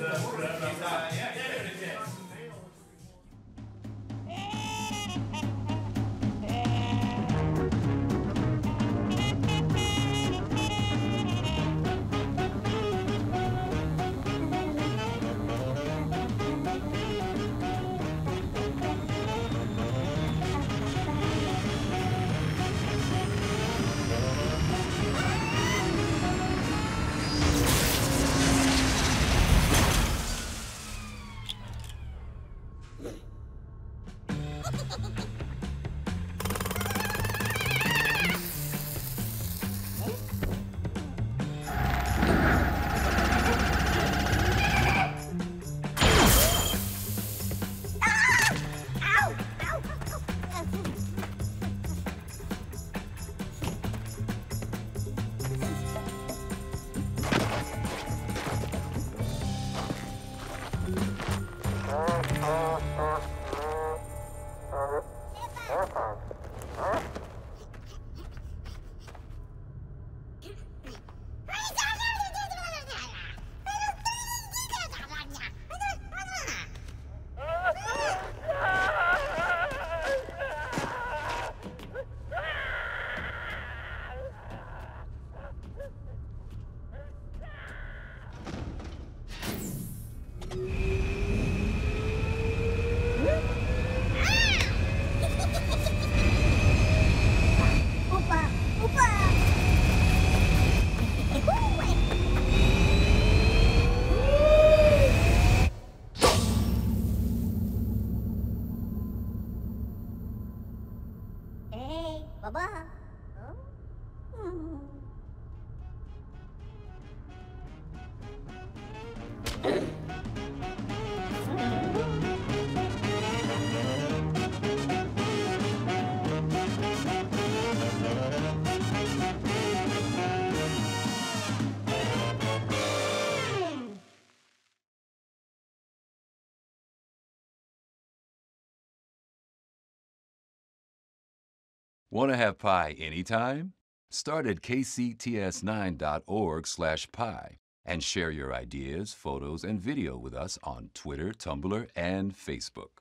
오빠, 오빠. 宝宝，Want to have pie anytime? Start at kcts9.org/pi and share your ideas, photos, and video with us on Twitter, Tumblr, and Facebook.